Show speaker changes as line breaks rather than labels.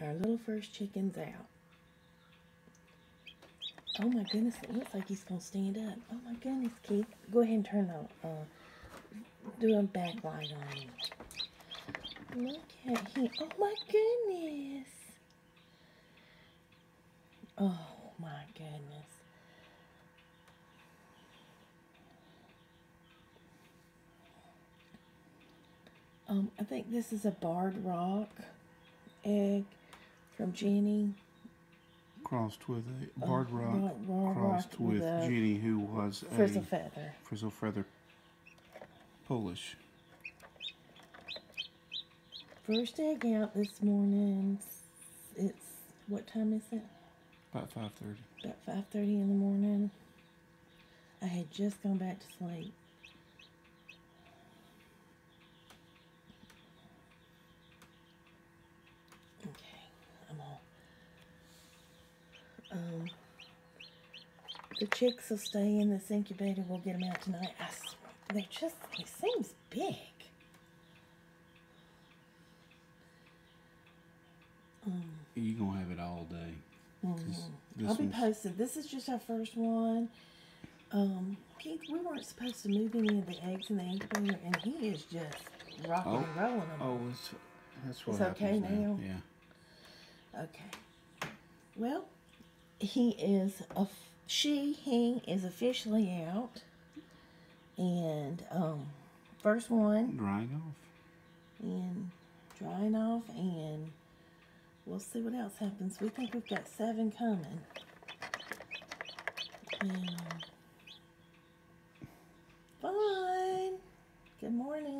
our little first chicken's out. Oh my goodness, it looks like he's gonna stand up. Oh my goodness, Keith. Go ahead and turn the, uh, do a backlight on him. Look at him. Oh my goodness. Oh my goodness. Um, I think this is a barred rock egg from Jenny.
Crossed with a uh, barred rock,
Bar- Barred
crossed
Rock with
Jenny, who was
Frizzle
a
feather.
frizzle feather Polish.
First egg out this morning. It's what time is it?
About five thirty.
About five thirty in the morning. I had just gone back to sleep. Okay, I'm all. Um, the chicks will stay in this incubator. We'll get them out tonight. I swear, they just, it seems big. Um,
You gonna have it all day. this
I'll be posted. This is just our first one. Um, Keith, we weren't supposed to move any of the eggs in the incubator, and he is just rocking
Oh.
and rolling them.
Oh, it's, that's what
It's okay
happens
now?
Yeah.
Okay. Well, he is a she. He is officially out, and um, first one
Drying off.
and drying off, and we'll see what else happens. We think we've got seven coming. And fine. Good morning.